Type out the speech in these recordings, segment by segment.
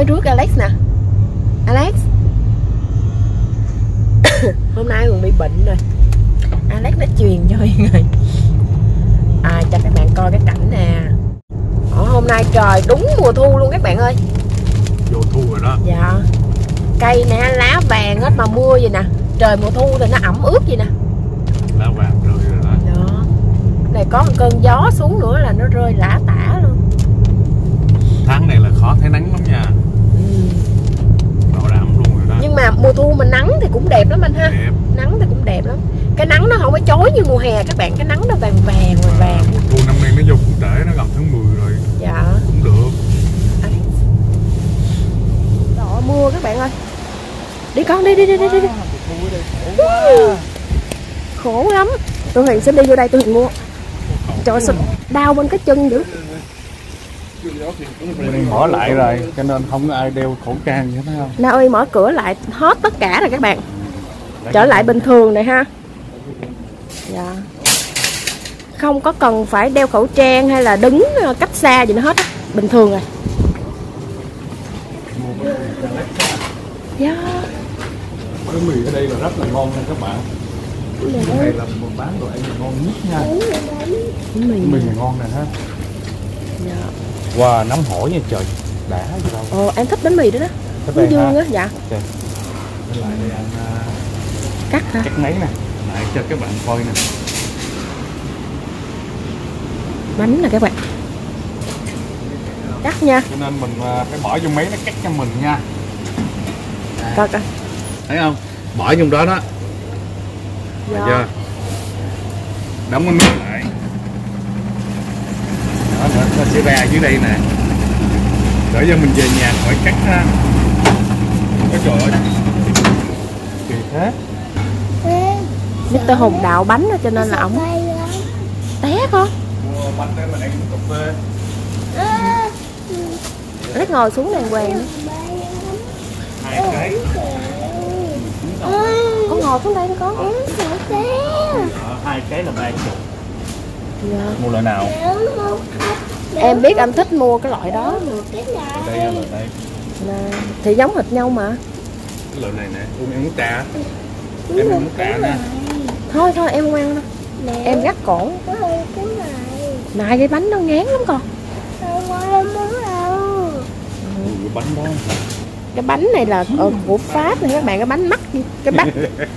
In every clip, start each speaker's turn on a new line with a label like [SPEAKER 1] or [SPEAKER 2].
[SPEAKER 1] Mới rước Alex nè. Alex? Hôm nay còn bị bệnh rồi. Alex đã truyền cho Hiền rồi À cho các bạn coi cái cảnh nè. Ở Hôm nay trời đúng mùa thu luôn các bạn ơi.
[SPEAKER 2] Vô thu rồi đó.
[SPEAKER 1] Dạ. Cây nè lá vàng hết mà mưa vậy nè. Trời mùa thu thì nó ẩm ướt vậy nè.
[SPEAKER 2] Lá vàng rơi rồi đó.
[SPEAKER 1] Đó. Này có một cơn gió xuống nữa là nó rơi lã tả luôn
[SPEAKER 2] tháng này là khó thấy nắng lắm nha
[SPEAKER 1] ừ.
[SPEAKER 2] bảo đảm luôn rồi đó
[SPEAKER 1] Nhưng mà mùa thu mà nắng thì cũng đẹp lắm anh ha
[SPEAKER 2] đẹp
[SPEAKER 1] Nắng thì cũng đẹp lắm Cái nắng nó không có chói như mùa hè các bạn Cái nắng nó vàng vàng vàng vàng.
[SPEAKER 2] mùa thu năm nay nó vô cũng trễ nó gần tháng 10 rồi.
[SPEAKER 1] Dạ.
[SPEAKER 2] Cũng được.
[SPEAKER 1] Đó mưa các bạn ơi. Đi con đi đi đi đi đi, đi. Khổ lắm. Tôi Huyền xin đi vô đây tôi Huyền mua. Trời ơi, sao đau bên cái chân dữ.
[SPEAKER 2] Mở lại rồi cho nên không có ai đeo khẩu trang vậy thấy không?
[SPEAKER 1] Na ơi mở cửa lại hết tất cả rồi các bạn. Trở lại bình thường này ha Dạ. Không có cần phải đeo khẩu trang hay là đứng ờ, cách xa gì nữa hết Bình thường rồi. Dạ.
[SPEAKER 2] Cái mì ở đây là rất là ngon nha các bạn. Cái này là một bán đồ ăn ngon nhất nha.
[SPEAKER 1] Mì
[SPEAKER 2] mì này ngon nè ha.
[SPEAKER 1] Dạ.
[SPEAKER 2] wow nóng hổi nha trời. Đã gì đâu.
[SPEAKER 1] Ồ em thích bánh mì đó đó.
[SPEAKER 2] Thích
[SPEAKER 1] Bánh dương á dạ.
[SPEAKER 2] Với lại đây ăn à,
[SPEAKER 1] Cắt hả?
[SPEAKER 2] cắt máy nè cho các bạn coi nè.
[SPEAKER 1] Bánh nè các bạn. Cắt nha.
[SPEAKER 2] Cho nên mình à, phải bỏ vô máy nó cắt cho mình nha.
[SPEAKER 1] Coi coi.
[SPEAKER 2] Thấy không? Bỏ trong đó đó.
[SPEAKER 1] Dạ.
[SPEAKER 2] chưa? Đóng cái miếng lại. Đó nữa nó sẽ ra dưới đây nè. Để cho mình về nhà khỏi cắt ha Ôi trời ơi kỳ thế
[SPEAKER 1] Mr. Hùng đạo bánh đó, cho nên là ổng té con.
[SPEAKER 2] Mua bánh để mình ăn cà phê.
[SPEAKER 1] Lát ngồi xuống đàng hoàng. đi.
[SPEAKER 2] hai cái.
[SPEAKER 1] Con ngồi xuống đây đi con.
[SPEAKER 2] Ờ, hai cái là ba chục.
[SPEAKER 1] Dạ.
[SPEAKER 2] mua loại nào?
[SPEAKER 1] Em biết anh thích mua cái loại đó.
[SPEAKER 2] Đây là đây
[SPEAKER 1] Thì giống hệt nhau mà.
[SPEAKER 2] Cái loại này nè. Em nước trà em nước trà nè
[SPEAKER 1] Thôi thôi em không ăn đâu Em gắt cổ. Này cái bánh nó ngán lắm con.
[SPEAKER 2] Cái bánh đó.
[SPEAKER 1] Cái bánh này là ờ, của Pháp này các bạn Cái bánh mắc gì Cái bánh.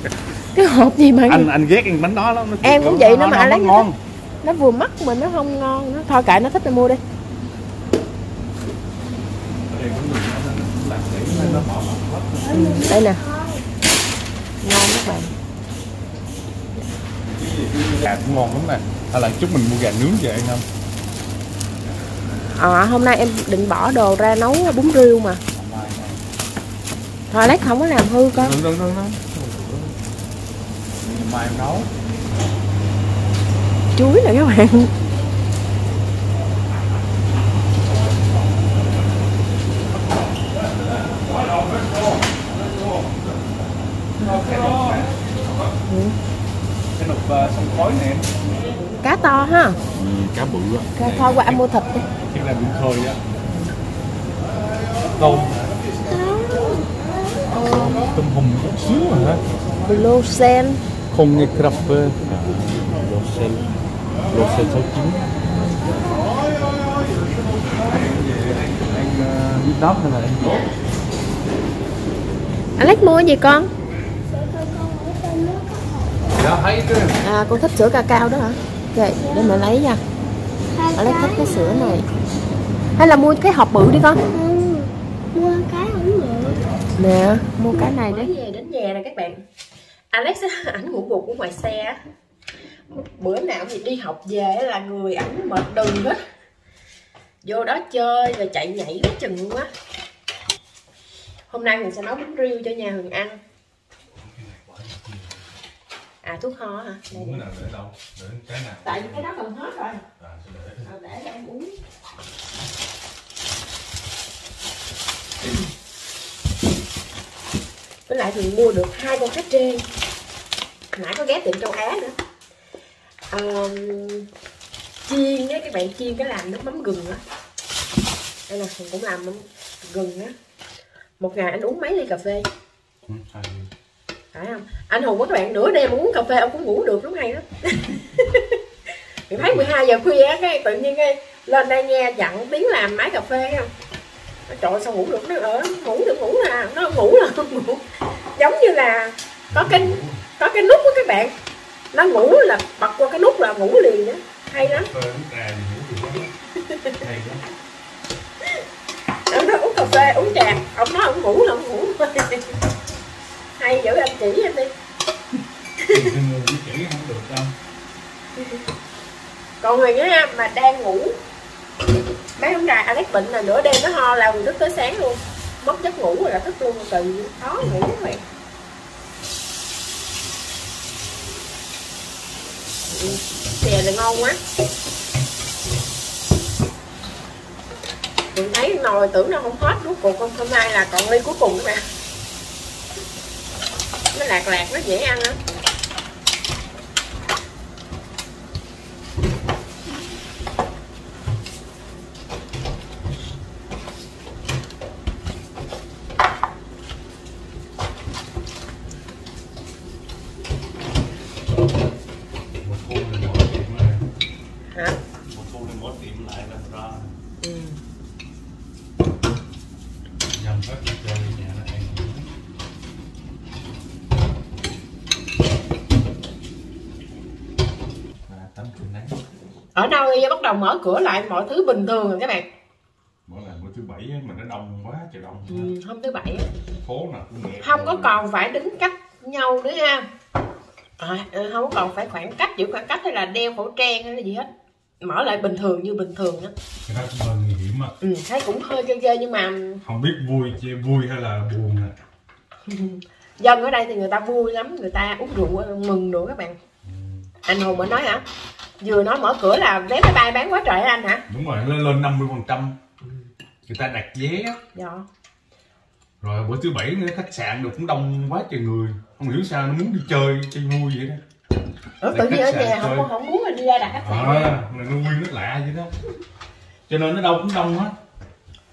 [SPEAKER 1] Cái hộp gì mà
[SPEAKER 2] anh anh ghét ăn bánh đó lắm. Nó
[SPEAKER 1] Em cũng vậy đó mà
[SPEAKER 2] nó,
[SPEAKER 1] lấy
[SPEAKER 2] nó ngon
[SPEAKER 1] Nó vừa mắc mà nó không ngon nó Thôi kệ nó thích thì mua đi. Đây nè. Ngon các bạn
[SPEAKER 2] gà cũng ngon lắm nè. Hay là chút mình mua gà nướng về ăn không?
[SPEAKER 1] À, hôm nay em định bỏ đồ ra nấu bún riêu mà. Thôi lát không có làm hư con.
[SPEAKER 2] Đừng đừng đừng đừng mai em nấu.
[SPEAKER 1] Chuối nè các bạn
[SPEAKER 2] uh, sông khói nè. Em
[SPEAKER 1] Cá to ha?
[SPEAKER 2] Cá bự á.
[SPEAKER 1] Cá Thôi qua anh mua thịt đi.
[SPEAKER 2] Cái là bún khơi á. Tôm. Tôm. Hùm chút xíu mà hả?
[SPEAKER 1] Blue sen.
[SPEAKER 2] Không như crapper lô sen. Lô sen sáu chín. Anh uh, biết đắp hay là anh?
[SPEAKER 1] Alex mua gì con?
[SPEAKER 2] Dạ
[SPEAKER 1] À con thích sữa cacao đó hả? Ok để mẹ lấy nha. Alex thích cái. sữa này. Hay là mua cái hộp bự đi con.
[SPEAKER 3] Mua cái không được.
[SPEAKER 1] Nè mua cái này đấy về đến nhà này các bạn. Alex ảnh ngủ gục ở ngoài xe á. Bữa nào thì đi học về á là người ảnh mệt đừ hết Vô đó chơi rồi chạy nhảy quá chừng luôn á. Hôm nay mình sẽ nấu bánh riêu cho nhà Hường ăn À thuốc ho hả? Đây, đây.
[SPEAKER 2] nào để đâu để cái nào
[SPEAKER 1] Tại vì cái đó còn hết rồi
[SPEAKER 2] à, sẽ để
[SPEAKER 1] Ờ, Để cho em uống Với lại thì mua được hai con cá trê Nãy có ghé tiệm châu Á nữa Ờm, chiên á các bạn chiên cái làm nước mắm gừng á đây là cũng làm mắm gừng á một ngày anh uống mấy ly cà phê
[SPEAKER 2] Ừ.
[SPEAKER 1] phải không? Anh hùng có các bạn nửa đêm uống cà phê ông cũng ngủ được đúng hay lắm mình thấy 12 giờ khuya cái tự nhiên cái lên đây nghe dặn tiếng làm máy cà phê không Nó, trời sao ngủ được? Nó ở ngủ được ngủ là nó ngủ là không ngủ. Giống như là có cái có cái nút của các bạn. Nó ngủ là bật qua cái nút là ngủ liền đó hay lắm. Nói uống cà phê uống trà. Ông nói ông ngủ là ông ngủ hay giữ anh chỉ anh đi.
[SPEAKER 2] Người chỉ không được đâu.
[SPEAKER 1] còn Huyền á, mà đang ngủ, mấy hôm nay Alex bệnh là nửa đêm nó ho là Huyền thức tới sáng luôn. Mất giấc ngủ rồi là thức luôn, từ khó ngủ các bạn ừ, chè là ngon quá. Huyền thấy nồi tưởng nó không hết cuối cùng hôm nay là còn ly cuối cùng các bạn nó lạc lạc nó dễ ăn á
[SPEAKER 2] Một thu thì mở tiệm lại.
[SPEAKER 1] hả
[SPEAKER 2] Một thu thì mở tiệm lại làm ra.
[SPEAKER 1] ừ.
[SPEAKER 2] Nhầm hết đi chơi nhà nó ăn. Và tắm cửa nắng
[SPEAKER 1] thì bắt đầu mở cửa lại mọi thứ bình thường rồi các bạn.
[SPEAKER 2] Mỗi lần bữa thứ bảy á, mà nó đông quá trời đông
[SPEAKER 1] ừ, hôm thứ bảy
[SPEAKER 2] phố nào cũng
[SPEAKER 1] không có còn phải đứng cách nhau nữa ha. À, ừ, không có còn phải khoảng cách giữ khoảng cách hay là đeo khẩu trang hay là gì hết. Mở lại bình thường như bình thường á.
[SPEAKER 2] Cái đó cũng hơi nguy hiểm á.
[SPEAKER 1] Ừ, thấy cũng hơi ghê ghê nhưng mà
[SPEAKER 2] không biết vui chê vui hay là buồn à.
[SPEAKER 1] Dân ở đây thì người ta vui lắm người ta uống rượu mừng nữa các bạn. Anh hùng mới nói hả vừa nói mở cửa là vé máy bay bán quá trời anh hả?
[SPEAKER 2] Đúng rồi lên lên 50 phần trăm. Người ta đặt vé á.
[SPEAKER 1] dạ.
[SPEAKER 2] Rồi bữa thứ bảy nữa khách sạn được cũng đông quá trời người. Không hiểu sao nó muốn đi chơi chơi vui vậy đó.
[SPEAKER 1] Ủa, tự nhiên ở nhà không, không muốn là đi ra đặt khách sạn
[SPEAKER 2] à nó nguyên nó lạ vậy đó. Cho nên nó đâu cũng đông hết.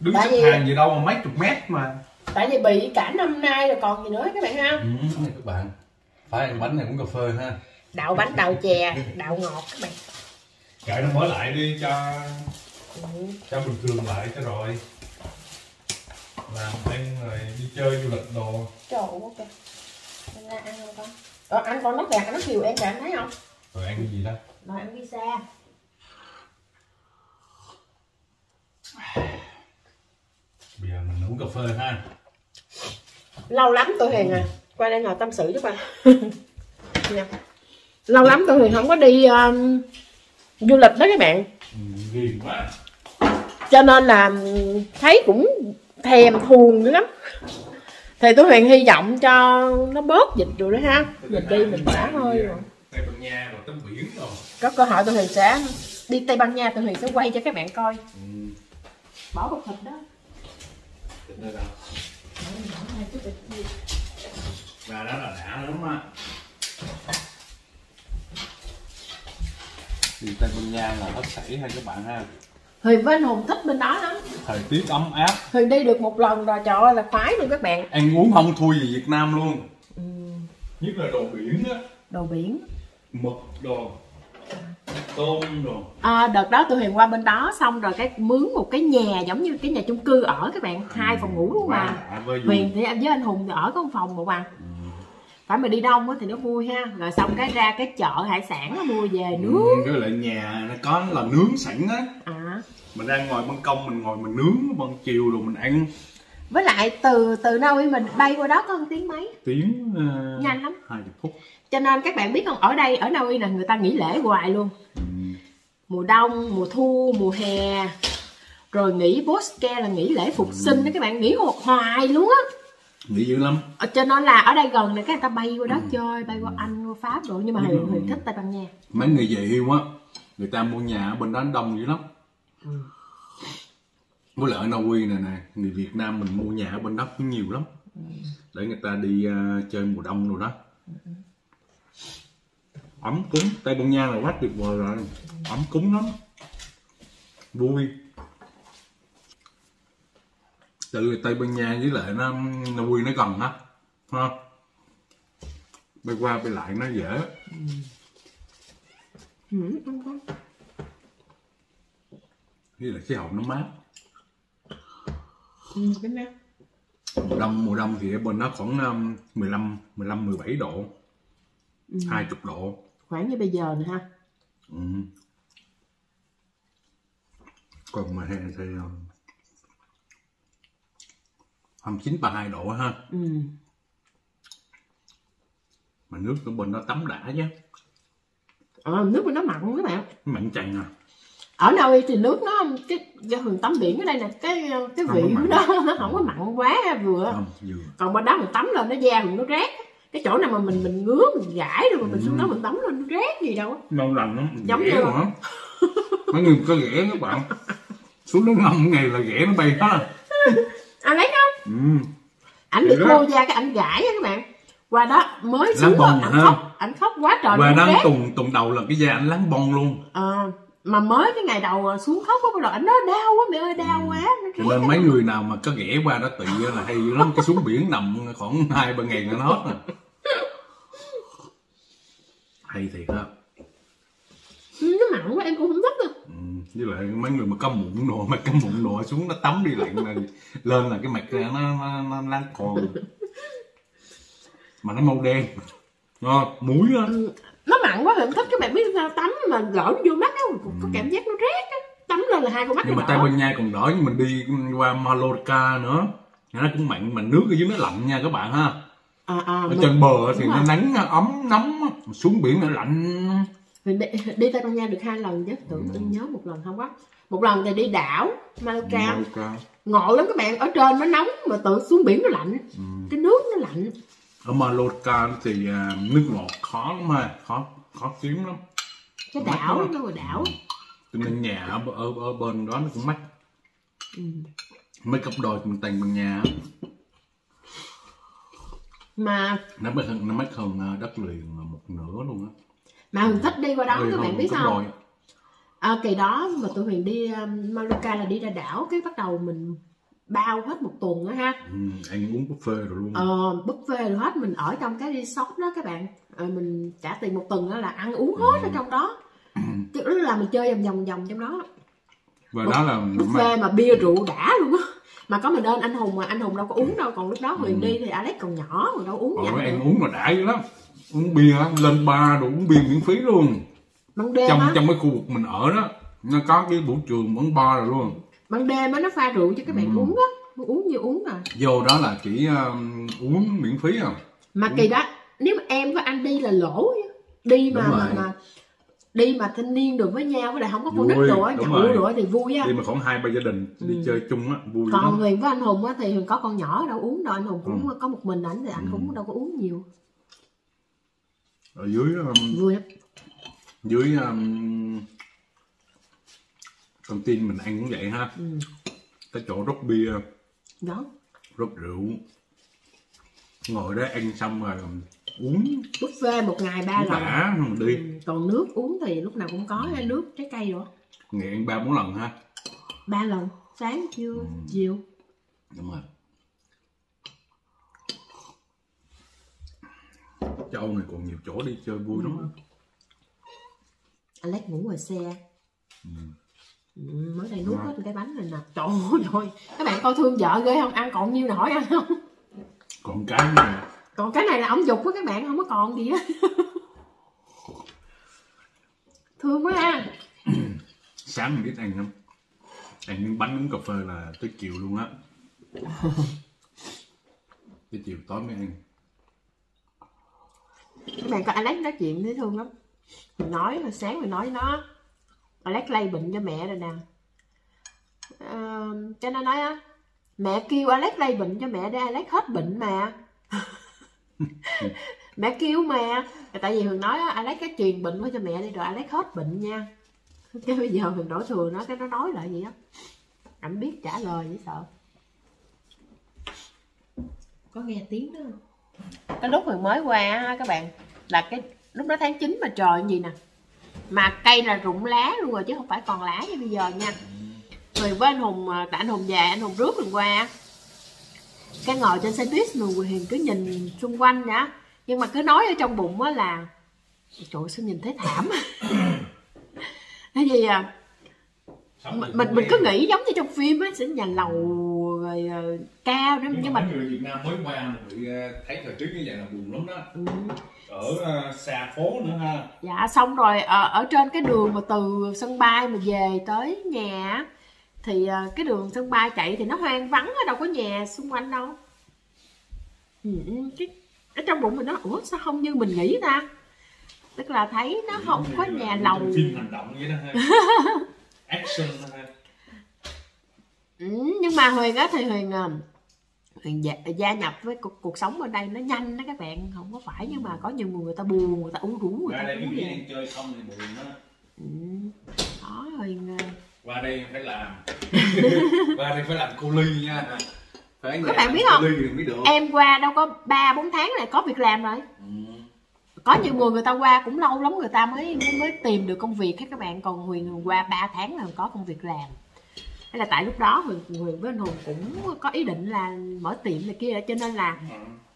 [SPEAKER 2] Đứng
[SPEAKER 1] Tại
[SPEAKER 2] xếp
[SPEAKER 1] vì-
[SPEAKER 2] hàng gì đâu mà mấy chục mét mà.
[SPEAKER 1] Tại vì bị cả năm nay rồi còn gì nữa các bạn ha.
[SPEAKER 2] Ừ, các bạn. Phải ăn bánh này uống cà phê ha
[SPEAKER 1] đậu bánh đậu chè đậu ngọt các bạn
[SPEAKER 2] kệ nó mở lại đi cho
[SPEAKER 1] ừ.
[SPEAKER 2] cho bình thường lại cho rồi làm ăn rồi đi chơi du lịch đồ
[SPEAKER 1] Trời ơi, ok. Anh ra ăn không con? Ờ, anh còn nóc gạt, nóc kiều em kìa, anh thấy không?
[SPEAKER 2] rồi ăn cái gì đó
[SPEAKER 1] Rồi ăn pizza.
[SPEAKER 2] bây giờ mình uống cà phê ha
[SPEAKER 1] Lâu lắm tôi Huyền à. Qua đây ngồi tâm sự với con. Nha. Lâu lắm tôi Huyền không có đi um, du lịch đó các bạn.
[SPEAKER 2] quá
[SPEAKER 1] Cho nên là thấy cũng thèm thuồng dữ lắm. Thì tôi Huyền hy vọng cho nó bớt dịch rồi đó ha. Dịch đi mình xả hơi rồi.
[SPEAKER 2] Tây Ban Nha rồi tắm biển rồi
[SPEAKER 1] Có cơ hội tôi Huyền sẽ đi Tây Ban Nha tôi Huyền sẽ quay cho các bạn coi.
[SPEAKER 2] ừ.
[SPEAKER 1] Bỏ bột thịt đó.
[SPEAKER 2] Thịt nơi đâu và đó là đã lắm á thì Tây Ban Nha là hết sảy hay các bạn ha?
[SPEAKER 1] Với anh Hùng thích bên đó lắm.
[SPEAKER 2] thời tiết ấm áp.
[SPEAKER 1] Huyền đi được một lần rồi trời ơi là khoái luôn các bạn.
[SPEAKER 2] Ăn uống không thua gì Việt Nam luôn.
[SPEAKER 1] Ừ.
[SPEAKER 2] nhất là đồ biển á.
[SPEAKER 1] Đồ biển.
[SPEAKER 2] Mực đồ tôm đồ.
[SPEAKER 1] À, Đợt đó tôi Huyền qua bên đó xong rồi cái mướn một cái nhà giống như cái nhà chung cư ở các bạn. Hai phòng ngủ luôn mà.
[SPEAKER 2] Với
[SPEAKER 1] Huyền thì với anh Hùng thì ở có một phòng một mà Phải mà đi đông á thì nó vui ha. Rồi xong cái ra cái chợ hải sản nó mua về nướng
[SPEAKER 2] nướng. với lại nhà nó có là nướng sẵn á.
[SPEAKER 1] À.
[SPEAKER 2] mình ra ngoài ban công mình ngồi mình nướng ban chiều rồi mình ăn.
[SPEAKER 1] Với lại từ từ Na Uy mình bay qua đó có một tiếng mấy?
[SPEAKER 2] Tiếng uh,
[SPEAKER 1] Nhanh lắm.
[SPEAKER 2] hai phút.
[SPEAKER 1] Cho nên các bạn biết không Ở đây ở Na Uy là người ta nghỉ lễ hoài luôn.
[SPEAKER 2] Ừ.
[SPEAKER 1] mùa đông mùa thu mùa hè. Rồi nghỉ Bosque là nghỉ lễ phục sinh đó các bạn. Nghỉ một hoài luôn á
[SPEAKER 2] nghĩ dữ lắm.
[SPEAKER 1] Ờ, cho nên là ở đây gần này các người ta bay qua đó chơi bay qua anh qua pháp rồi nhưng mà huyền huyền thích tây ban nha.
[SPEAKER 2] Mấy người về hưu á người ta mua nhà ở bên đó đông dữ lắm. Với lại ở Na Uy này nè người Việt Nam mình mua nhà ở bên đó cũng nhiều lắm. Để người ta đi ờ, chơi mùa đông rồi đó. Ấm cúng tây ban nha là quá tuyệt vời rồi. Ấm cúng lắm. Vui từ tây ban nha với lại nó nó quy nó gần á ha bay qua bay lại nó dễ.
[SPEAKER 1] Ừ,
[SPEAKER 2] với lại khí hậu nó mát.
[SPEAKER 1] Ừ, nào
[SPEAKER 2] mùa đông mùa đông thì ở bên nó khoảng um, 15 15 17 độ.
[SPEAKER 1] Ừ.
[SPEAKER 2] 20 độ.
[SPEAKER 1] Khoảng như bây giờ nè ha.
[SPEAKER 2] Ừ. còn mùa hè thì um, 29 32 độ ha.
[SPEAKER 1] Ừ.
[SPEAKER 2] mà nước ở bên nó tắm đã chứ.
[SPEAKER 1] Ờ, nước của nó mặn các bạn.
[SPEAKER 2] Mặn chành à
[SPEAKER 1] ở đâu thì nước nó cái do thường tắm biển ở đây nè cái cái vị của nó nó không có mặn quá vừa.
[SPEAKER 2] Không vừa.
[SPEAKER 1] Còn bên đó mình tắm lên nó da mình nó rét. Cái chỗ nào mà mình mình ngứa mình gãi rồi mà mình
[SPEAKER 2] Ừ.
[SPEAKER 1] xuống đó mình tắm lên nó rét gì đâu.
[SPEAKER 2] Ngon lành lắm
[SPEAKER 1] Giống như-
[SPEAKER 2] hả mấy người có ghẻ các bạn. Xuống nước ngâm ngày là ghẻ nó bay hết à
[SPEAKER 1] à lấy không
[SPEAKER 2] ừ.
[SPEAKER 1] ảnh bị
[SPEAKER 2] đó.
[SPEAKER 1] khô da cái ảnh gãi á các bạn. Qua đó mới xuống
[SPEAKER 2] bông
[SPEAKER 1] đó, ảnh khóc ảnh khóc quá trời
[SPEAKER 2] đang
[SPEAKER 1] rét
[SPEAKER 2] tuần tuần đầu là cái da anh láng bông luôn.
[SPEAKER 1] Ờ, mà mới cái ngày đầu xuống khóc á bắt đầu ảnh nói đau quá mẹ ơi đau quá nó
[SPEAKER 2] cho nên mấy người nào mà có ghẻ qua đó tị là hay lắm cái xuống biển nằm khoảng hai ba ngày nó hết rồi. Hay thiệt á.
[SPEAKER 1] Ừ, nó mặn quá em cũng không thích đâu.
[SPEAKER 2] ừ. Với lại mấy người mà có mụn đồ mà có mụn đồ xuống nó tắm đi lạnh là lên là cái mặt nó nó, nó láng còn mà nó màu đen. Ngon muối á.
[SPEAKER 1] Ừ, nó mặn quá không thích các bạn biết sao tắm mà lỡ nó vô mắt á có
[SPEAKER 2] Ừ.
[SPEAKER 1] cảm giác nó rét á. Tắm lên là hai con mắt
[SPEAKER 2] nhưng mà tây
[SPEAKER 1] đỏ.
[SPEAKER 2] ban nha còn đỡ nhưng mình đi qua Mallorca nữa. Nó cũng mặn mà nước ở dưới nó lạnh nha các bạn ha.
[SPEAKER 1] À, à,
[SPEAKER 2] ở
[SPEAKER 1] mình,
[SPEAKER 2] trên bờ thì nó nắng ấm nóng xuống biển nó lạnh
[SPEAKER 1] mình đi, Tây Ban Nha được hai lần chứ. Tưởng
[SPEAKER 2] Ừ.
[SPEAKER 1] tôi nhớ một lần không quá. Một lần thì đi đảo Malacca ngộ lắm các bạn ở trên nó nóng mà tự xuống biển nó lạnh.
[SPEAKER 2] Ừ.
[SPEAKER 1] cái nước nó lạnh.
[SPEAKER 2] Ở Mallorca thì à, nước ngọt khó lắm ha khó khó kiếm lắm.
[SPEAKER 1] Cái
[SPEAKER 2] Mắc
[SPEAKER 1] đảo nó là đảo.
[SPEAKER 2] Cho nên nhà ở, ở, ở bên đó nó cũng mắc.
[SPEAKER 1] Ừ.
[SPEAKER 2] mấy cặp đôi mình tàn bằng nhà.
[SPEAKER 1] Mà
[SPEAKER 2] nó mới hơn nó mắc hơn à, đất liền một nửa luôn á
[SPEAKER 1] mà Huyền thích đi qua đó
[SPEAKER 2] Ơi,
[SPEAKER 1] các bạn biết sao không? À, kỳ đó mà tụi Huyền đi um, Mallorca là đi ra đảo cái bắt đầu mình bao hết một tuần á ha.
[SPEAKER 2] Ừ, ăn uống buffet rồi luôn.
[SPEAKER 1] Ờ, buffet rồi hết mình ở trong cái resort đó các bạn. Ờ, mình trả tiền một tuần đó là ăn uống hết ở trong đó. Tức là mình chơi vòng vòng vòng trong đó.
[SPEAKER 2] Và đó là
[SPEAKER 1] buffet mà bia rượu đã luôn á mà có mình ơn anh hùng mà anh hùng đâu có uống đâu. Còn lúc đó huyền
[SPEAKER 2] Ừ.
[SPEAKER 1] đi thì alex còn nhỏ mà đâu uống
[SPEAKER 2] Ôi, ăn
[SPEAKER 1] được
[SPEAKER 2] uống mà đã dữ lắm. Uống bia lên bar đồ uống bia miễn phí luôn.
[SPEAKER 1] Ban đêm
[SPEAKER 2] trong
[SPEAKER 1] á.
[SPEAKER 2] trong cái khu vực mình ở đó nó có cái vũ trường quán bar rồi luôn.
[SPEAKER 1] Ban đêm á nó pha rượu cho các bạn
[SPEAKER 2] Ừ.
[SPEAKER 1] uống á. Uống nhiều uống à
[SPEAKER 2] vô đó là chỉ um, uống miễn phí à.
[SPEAKER 1] Mà kỳ đó nếu mà em với anh đi là lỗ đi mà mà, mà đi mà thanh niên được với nhau với lại không có
[SPEAKER 2] Vui,
[SPEAKER 1] nít
[SPEAKER 2] đúng
[SPEAKER 1] nhậu á thì vui á.
[SPEAKER 2] Đi mà khoảng hai ba gia đình đi
[SPEAKER 1] Ừ.
[SPEAKER 2] chơi chung á vui
[SPEAKER 1] còn
[SPEAKER 2] lắm.
[SPEAKER 1] Huyền với anh Hùng á thì Huyền có con nhỏ đâu uống đâu anh Hùng cũng
[SPEAKER 2] Ừ.
[SPEAKER 1] có một mình ảnh thì anh
[SPEAKER 2] Ừ.
[SPEAKER 1] cũng đâu có uống nhiều.
[SPEAKER 2] Ở dưới um,
[SPEAKER 1] vui lắm.
[SPEAKER 2] dưới um, căng tin mình ăn cũng vậy ha.
[SPEAKER 1] Ừ.
[SPEAKER 2] cái chỗ rót bia.
[SPEAKER 1] Đó.
[SPEAKER 2] Rót rượu. Ngồi đó ăn xong rồi uống
[SPEAKER 1] buffet một ngày ba lần.
[SPEAKER 2] đã đi.
[SPEAKER 1] Ừ, còn nước uống thì lúc nào cũng có hay nước trái cây rồi.
[SPEAKER 2] Ngày ăn ba bốn lần ha.
[SPEAKER 1] Ba lần sáng trưa
[SPEAKER 2] Ừ.
[SPEAKER 1] chiều.
[SPEAKER 2] Đúng rồi. Châu này còn nhiều chỗ đi chơi vui lắm á.
[SPEAKER 1] Alex ngủ ngoài xe.
[SPEAKER 2] Ừ.
[SPEAKER 1] ừ, mới đây nuốt hết cái bánh này nè. Trời ơi các bạn coi thương vợ ghê không? Ăn còn nhiêu hỏi ăn không?
[SPEAKER 2] Còn cái này
[SPEAKER 1] còn cái này là ông dục á các bạn không có còn gì á thương quá ha.
[SPEAKER 2] Sáng mình biết ăn không ăn miếng bánh uống cà phê là tới chiều luôn á. Tới chiều tối mới ăn.
[SPEAKER 1] Các bạn coi Alex nói chuyện thấy thương lắm. Mình nói hồi sáng mình nói với nó. Alex lây bệnh cho mẹ rồi nè. Ờ, cho nó nói á. Mẹ kêu Alex lây bệnh cho mẹ để Alex hết bệnh mà mẹ kêu mà. Tại vì Hường nói á, Alex cái truyền bệnh qua cho mẹ đi rồi Alex hết bệnh nha. Cái bây giờ Hường đổ thừa nó cái nó nói lại gì á. Ảnh biết trả lời dễ sợ. Có nghe tiếng đó không? cái lúc Hường mới qua các bạn là cái lúc đó tháng 9 mà trời gì nè. Mà cây là rụng lá luôn rồi chứ không phải còn lá như bây giờ nha. Rồi với anh hùng à, tại anh hùng về anh hùng rước lần qua cái ngồi trên xe buýt mà Quỳ Hiền cứ nhìn xung quanh nhá. Nhưng mà cứ nói ở trong bụng á là trời ơi, sao nhìn thấy thảm cái gì à mình mình, mình cứ nghĩ giống như trong phim á sẽ nhà lầu rồi ờ, cao nữa
[SPEAKER 2] nhưng,
[SPEAKER 1] nhưng
[SPEAKER 2] mà người Việt Nam mới qua bị ờ, thấy thời tiết như vậy là buồn lắm đó.
[SPEAKER 1] Ừ.
[SPEAKER 2] ở ờ, xa phố nữa ha.
[SPEAKER 1] Dạ xong rồi ở, ở trên cái đường mà từ sân bay mà về tới nhà á, thì ờ, cái đường sân bay chạy thì nó hoang vắng ở đâu có nhà xung quanh đâu. Ừ, cái ở trong bụng mình nó ủa sao không như mình nghĩ ta? Tức là thấy nó không có nhà lầu.
[SPEAKER 2] phim hành động vậy đó ha. Action đó ha.
[SPEAKER 1] Ừ, nhưng mà huyền á thì huyền ờ, huyền gia, gia nhập với cuộc, cuộc sống ở đây nó nhanh đó các bạn không có phải nhưng mà có nhiều người người ta buồn người ta ủ rũ người ta
[SPEAKER 2] đang chơi không thì buồn đó.
[SPEAKER 1] Ừ. đó huyền ờ,
[SPEAKER 2] qua đây phải làm. Qua đây phải làm cô ly nha. Phải
[SPEAKER 1] Các bạn biết không?
[SPEAKER 2] mới được.
[SPEAKER 1] Em qua đâu có ba bốn tháng này có việc làm rồi.
[SPEAKER 2] Ừ.
[SPEAKER 1] có nhiều người người ta qua cũng lâu lắm người ta mới mới, mới tìm được công việc hết các bạn. Còn huyền qua 3 tháng là có công việc làm. Hay là tại lúc đó huyền huyền với anh hùng cũng có ý định là mở tiệm này kia cho nên là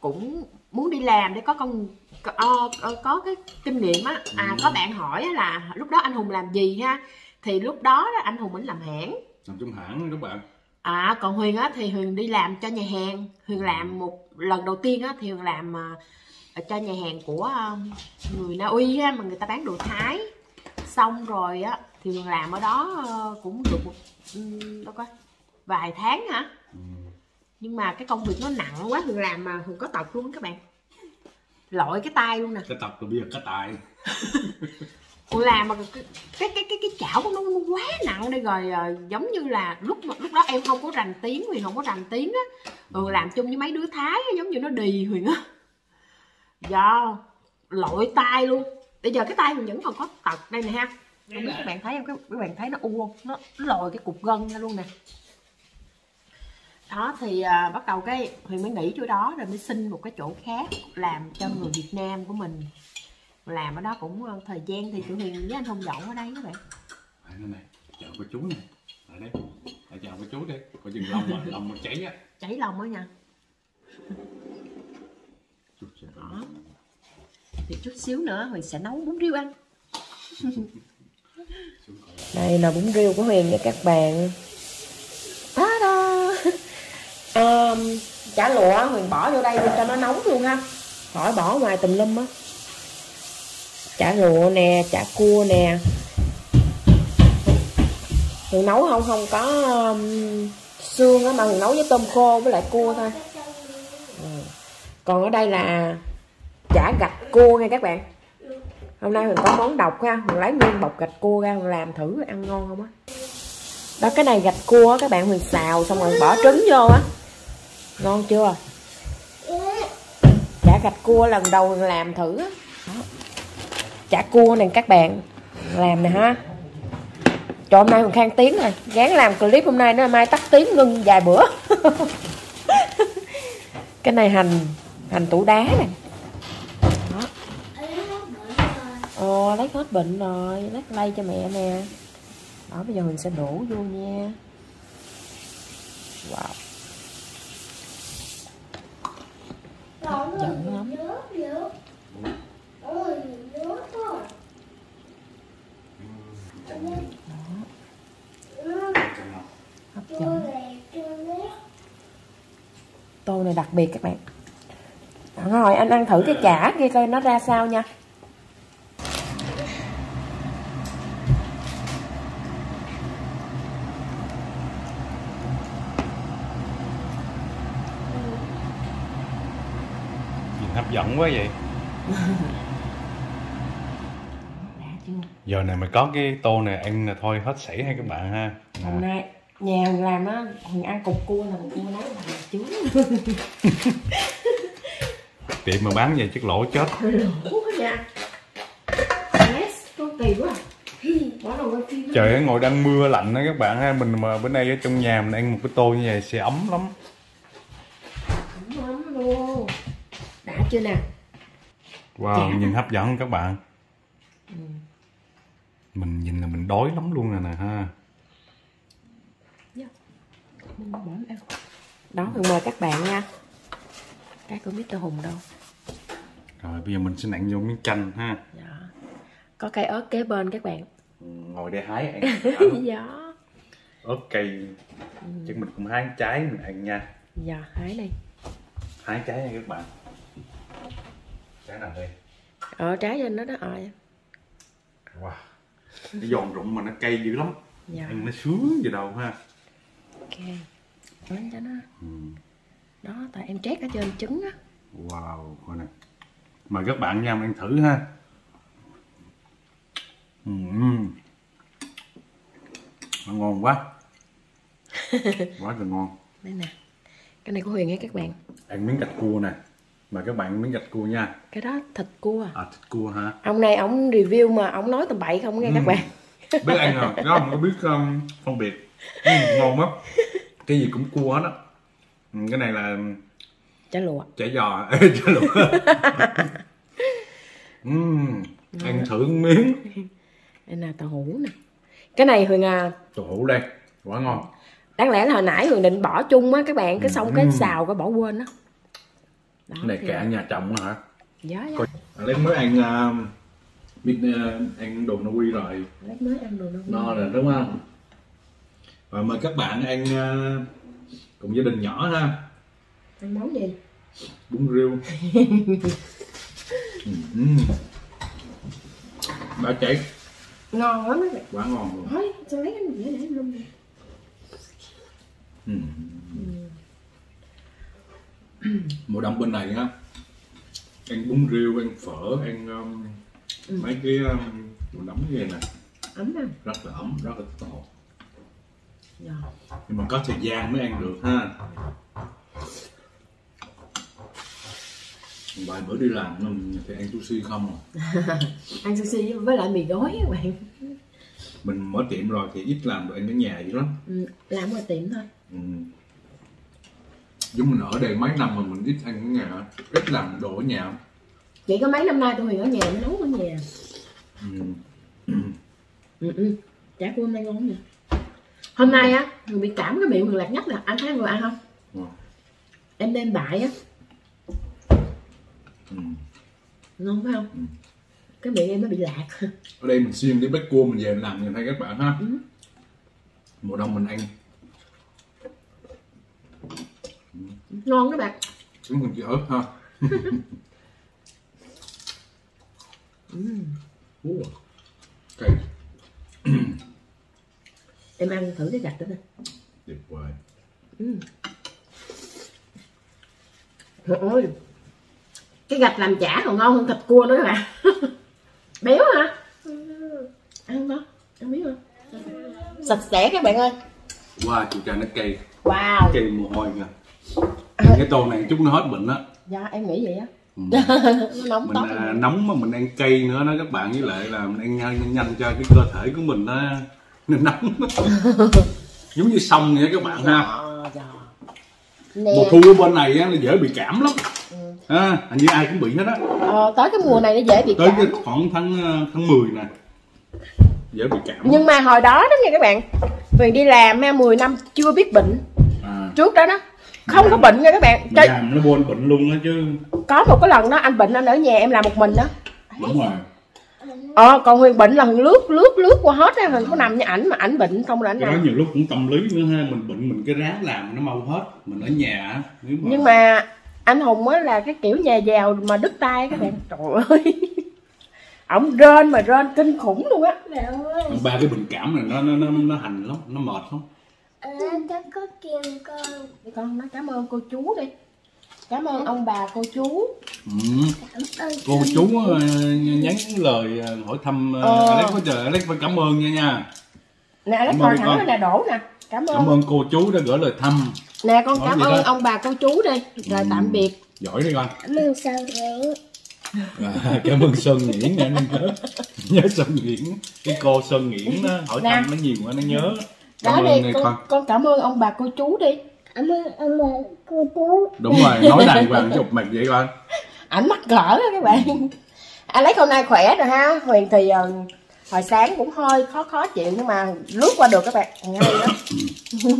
[SPEAKER 1] cũng muốn đi làm để có công có, có cái kinh nghiệm á. À có bạn hỏi là lúc đó anh hùng làm gì ha thì lúc đó đó, anh hùng mới làm hãng.
[SPEAKER 2] Làm trong hãng các bạn.
[SPEAKER 1] À còn Huyền á thì Huyền đi làm cho nhà hàng. Huyền làm một lần đầu tiên á thì Huyền làm ở cho nhà hàng của à, người Na Uy á, mà người ta bán đồ Thái. Xong rồi á thì Huyền làm ở đó ờ, cũng được một um, đâu coi vài tháng hả?
[SPEAKER 2] Ừ.
[SPEAKER 1] nhưng mà cái công việc nó nặng quá Huyền làm mà Huyền có tật luôn các bạn. Lội cái tay luôn nè.
[SPEAKER 2] Cái tập rồi bây giờ cái
[SPEAKER 1] Huyền làm mà cái cái cái cái, chảo của nó, nó quá nặng đây rồi ờ, giống như là lúc lúc đó em không có rành tiếng Huyền không có rành tiếng á. Ừ, làm chung với mấy đứa Thái giống như nó đì Huyền á. Do lội tay luôn. Bây giờ cái tay mình vẫn còn có tật đây nè ha. Không biết các bạn thấy không? Các, bạn thấy nó u không? Nó, nó lồi cái cục gân ra luôn nè. Đó thì à, bắt đầu cái Huyền mới nghỉ chỗ đó rồi mới xin một cái chỗ khác làm cho người Việt Nam của mình làm ở đó cũng ờ, thời gian thì tụi Huyền với anh Hùng dọn ở đây các bạn
[SPEAKER 2] Đây này, chào cô chú này. Lại đây. Lại chào cô chú đi. Có chừng lòng mà, lòng mà cháy á.
[SPEAKER 1] cháy lòng đó nha
[SPEAKER 2] Chút xíu.
[SPEAKER 1] đó thì chút xíu nữa Huyền sẽ nấu bún riêu ăn đây là bún riêu của Huyền nha các bạn Ta-da! um, chả lụa Huyền bỏ vô đây luôn cho nó nóng luôn ha khỏi bỏ ngoài tùm lum á chả lụa nè chả cua nè. Huyền nấu không không có um, xương á mà Huyền nấu với tôm khô với lại cua thôi. Ừ. còn ở đây là chả gạch cua nha các bạn. Hôm nay Huyền có món độc ha. Huyền lấy nguyên bọc gạch cua ra Huyền làm thử ăn ngon không á. Đó cái này gạch cua á các bạn Huyền xào xong rồi bỏ trứng vô á. Ngon chưa? Chả gạch cua lần đầu Huyền làm thử á chả cua này các bạn. Làm nè ha Trời, hôm nay còn khang tiếng rồi. Gán làm clip hôm nay nữa mai tắt tiếng ngưng vài bữa. Cái này hành Hành tủ đá này Đó. Ồ lấy hết bệnh rồi, Lấy lay cho mẹ nè. Đó, bây giờ mình sẽ đổ vô nha. Wow.
[SPEAKER 3] Hấp
[SPEAKER 1] dẫn lắm. Này đặc biệt các bạn Rồi anh ăn thử cái chả kia coi nó ra sao nha
[SPEAKER 2] Nhìn hấp dẫn quá vậy. Giờ này mà có cái tô này ăn là thôi hết sảy hay các bạn ha.
[SPEAKER 1] Hôm nay nhà làm á Huyền ăn cục cua là cục cua nấu trứng
[SPEAKER 2] Tiệm mà bán về chất lỗ chết.
[SPEAKER 1] lỗ quá nha yes con kỳ quá bỏ
[SPEAKER 2] Trời ơi, ngồi đang mưa lạnh đó các bạn ha. Mình mà bữa nay ở trong nhà mình ăn một cái tô như vậy sẽ ấm lắm.
[SPEAKER 1] lắm luôn đã chưa nè
[SPEAKER 2] wow
[SPEAKER 1] Chả.
[SPEAKER 2] nhìn hấp dẫn các bạn
[SPEAKER 1] Ừ.
[SPEAKER 2] mình nhìn là mình đói lắm luôn rồi nè ha
[SPEAKER 1] đó Hường mời các bạn nha. Cái của Mr Hùng đâu?
[SPEAKER 2] Rồi bây giờ mình sẽ nặn vô miếng chanh ha.
[SPEAKER 1] Dạ. có cây ớt kế bên các bạn.
[SPEAKER 2] Ừ, ngồi đây hái ăn.
[SPEAKER 1] Dạ.
[SPEAKER 2] Ớt cây. Chứ mình cũng hái trái mình ăn nha.
[SPEAKER 1] Dạ hái đi.
[SPEAKER 2] Hái trái nha các bạn. Trái nào đây?
[SPEAKER 1] Ờ trái trên đó đó ờ.
[SPEAKER 2] Wow. Nó giòn rụng mà nó cay dữ lắm.
[SPEAKER 1] Dạ.
[SPEAKER 2] Ăn nó sướng gì đâu ha.
[SPEAKER 1] Ok Ấn cho nó.
[SPEAKER 2] Ừ.
[SPEAKER 1] đó tại em trét ở trên trứng á.
[SPEAKER 2] Wow coi nè mời các bạn nha mình ăn thử ha. Ừ. nó ngon quá. Quá là ngon.
[SPEAKER 1] Đây nè. Cái này của Huyền nha các bạn.
[SPEAKER 2] Ăn miếng gạch cua nè. Mời các bạn ăn miếng gạch cua nha.
[SPEAKER 1] Cái đó thịt cua.
[SPEAKER 2] À thịt cua hả?
[SPEAKER 1] Ông này ông review mà ông nói tầm bậy không nghe các
[SPEAKER 2] Ừ.
[SPEAKER 1] bạn.
[SPEAKER 2] Biết ăn rồi. Đó không có biết um, phân biệt. Ừ, ngon lắm cái gì cũng cua hết á. Ừ, cái này là
[SPEAKER 1] chả lụa.
[SPEAKER 2] Chả giò. Chả lụa. Ừm, ăn thử miếng.
[SPEAKER 1] Đây là tàu hũ nè. Cái này Huyền à
[SPEAKER 2] tàu hũ đây quá ngon.
[SPEAKER 1] đáng lẽ là hồi nãy Huyền định bỏ chung á các bạn cái xong cái xào cái bỏ quên á. Đó
[SPEAKER 2] cái này
[SPEAKER 1] thì-
[SPEAKER 2] cả nhà chồng hả?
[SPEAKER 1] Dạ dạ.
[SPEAKER 2] Lấy mới ăn uh, biết uh, ăn đồ nui rồi.
[SPEAKER 1] Lấy mới ăn đồ đâu
[SPEAKER 2] no rồi đúng không và mời các bạn ăn uh, cùng gia đình nhỏ ha.
[SPEAKER 1] Ăn món gì?
[SPEAKER 2] Bún riêu. Ừ. đã cháy
[SPEAKER 1] ngon lắm bạn.
[SPEAKER 2] Quá ngon luôn.
[SPEAKER 1] Thôi sao lấy cái dĩa để em luôn nè
[SPEAKER 2] ừ. mùa đông bên này á ăn bún riêu ăn phở ăn um, mấy cái um, đồ nóng như này nè.
[SPEAKER 1] Ấm nè
[SPEAKER 2] rất là ấm rất là tốt
[SPEAKER 1] dạ
[SPEAKER 2] nhưng mà có thời gian mới ăn được ha vài bữa đi làm mình thì ăn sushi không à.
[SPEAKER 1] ăn sushi với lại mì gói các bạn
[SPEAKER 2] mình mở tiệm rồi thì ít làm được ăn ở nhà dữ lắm
[SPEAKER 1] ừ, làm ngoài tiệm thôi
[SPEAKER 2] ừ. giống mình ở đây mấy năm mà mình ít ăn ở nhà ít làm đồ ở nhà
[SPEAKER 1] chỉ có mấy năm nay tôi Huyền ở nhà nấu ở nhà
[SPEAKER 2] ừ.
[SPEAKER 1] ừ, ừ. chả của hôm nay ngon nè hôm nay á Huyền bị cảm cái miệng Huyền lạc nhất là anh thấy vừa ăn không
[SPEAKER 2] Ngon.
[SPEAKER 1] em đem bại á
[SPEAKER 2] Ừ.
[SPEAKER 1] ngon phải không
[SPEAKER 2] Ừ.
[SPEAKER 1] cái miệng em nó bị lạc
[SPEAKER 2] ở đây mình xiên cái bếp cua mình về làm nhìn thấy các bạn ha
[SPEAKER 1] Ừ.
[SPEAKER 2] mùa đông mình ăn
[SPEAKER 1] ngon các bạn
[SPEAKER 2] chúng mình chỉ ớt ha
[SPEAKER 1] ừ.
[SPEAKER 2] Ú, cây
[SPEAKER 1] em ăn thử cái gạch đó nè
[SPEAKER 2] tuyệt vời.
[SPEAKER 1] Ừ. Trời ơi. Cái gạch làm chả còn ngon hơn thịt cua nữa các bạn. Béo hả? Ăn không ăn biết không sạch sẽ các bạn ơi.
[SPEAKER 2] Wow chú cha nó cây
[SPEAKER 1] wow.
[SPEAKER 2] Cây mồ hôi kìa cái tô này chút nó hết bệnh á.
[SPEAKER 1] Dạ em nghĩ vậy á.
[SPEAKER 2] Ừ.
[SPEAKER 1] nó nóng
[SPEAKER 2] mình à, nóng mà mình ăn cây nữa đó các bạn. Với lại là mình ăn nhanh, nhanh, nhanh cho cái cơ thể của mình nó nó nóng. Giống như sông vậy các bạn ha.
[SPEAKER 1] Dạ, dạ. nè.
[SPEAKER 2] Mùa thu ở bên này á, nó dễ bị cảm lắm. Ha hình như ai cũng bị hết á.
[SPEAKER 1] Ờ, tới cái mùa này nó dễ bị
[SPEAKER 2] tới
[SPEAKER 1] cảm.
[SPEAKER 2] cái khoảng tháng ờ, tháng 10 nè. Dễ bị cảm
[SPEAKER 1] nhưng mà hồi đó đó nha các bạn Huyền đi làm ha 10 năm chưa biết bệnh.
[SPEAKER 2] À,
[SPEAKER 1] trước đó đó không có bệnh nha các bạn.
[SPEAKER 2] mình
[SPEAKER 1] Trời,
[SPEAKER 2] làm nó bôn bệnh luôn á chứ.
[SPEAKER 1] Có một cái lần đó anh bệnh anh ở nhà em làm một mình đó.
[SPEAKER 2] Đúng rồi
[SPEAKER 1] ờ còn Huyền bệnh là Huyền lướt lướt lướt qua hết á Huyền có nằm như ảnh mà ảnh bệnh không là ảnh nằm.
[SPEAKER 2] nhiều lúc cũng tâm lý nữa ha mình bệnh mình cái ráng làm nó mau hết mình ở nhà á, nếu mà
[SPEAKER 1] nhưng mà anh Hùng á là cái kiểu nhà giàu mà đứt tay các bạn. Trời ơi. Ổng rên mà rên kinh khủng luôn á.
[SPEAKER 3] Mẹ ơi,
[SPEAKER 2] ba cái bệnh cảm này nó nó nó, nó hành lắm nó mệt lắm.
[SPEAKER 3] À, con.
[SPEAKER 1] Con nói cảm ơn cô chú đi cảm ơn ông bà cô chú.
[SPEAKER 2] Ừ. Cô chú ờ, nhắn lời ờ, hỏi thăm ờ,
[SPEAKER 1] Ờ.
[SPEAKER 2] Alex có trời. Alex phải cảm ơn nha nha.
[SPEAKER 1] Nè Alex ngồi
[SPEAKER 2] ơn
[SPEAKER 1] thẳng
[SPEAKER 2] con.
[SPEAKER 1] nè đổ nè. Cảm ơn
[SPEAKER 2] cảm ơn. cô chú đã gửi lời thăm.
[SPEAKER 1] Nè con
[SPEAKER 2] Nói
[SPEAKER 1] cảm ơn
[SPEAKER 2] đó?
[SPEAKER 1] ông bà cô chú đi. Rồi
[SPEAKER 2] Ừ.
[SPEAKER 1] tạm biệt.
[SPEAKER 2] Giỏi đi con.
[SPEAKER 3] Cảm ơn sao vậy?
[SPEAKER 2] à, cảm ơn Sơn Nguyễn nha nên nhớ. Nhớ Sơn Nguyễn. Cái cô Sơn Nguyễn đó, hỏi
[SPEAKER 1] Nè.
[SPEAKER 2] thăm nó nhiều quá nó nhớ.
[SPEAKER 1] Đó
[SPEAKER 2] cảm ơn
[SPEAKER 1] đi
[SPEAKER 2] con.
[SPEAKER 1] con cảm ơn ông bà cô chú đi
[SPEAKER 3] Cảm ơn ông bà cô chú.
[SPEAKER 2] đúng rồi nói đàng hoàng chụp mặt vậy con.
[SPEAKER 1] Ảnh mắc cỡ á các bạn. Alex hôm nay khỏe rồi ha. Huyền thì ờ, hồi sáng cũng hơi khó khó chịu nhưng mà lướt qua được các bạn. Ngay đó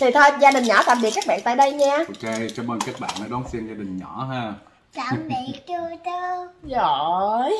[SPEAKER 1] thì thôi gia đình nhỏ tạm biệt các bạn tại đây nha.
[SPEAKER 2] Ok cảm ơn các bạn đã đón xem gia đình nhỏ ha.
[SPEAKER 3] Tạm biệt chú chú.
[SPEAKER 1] Rồi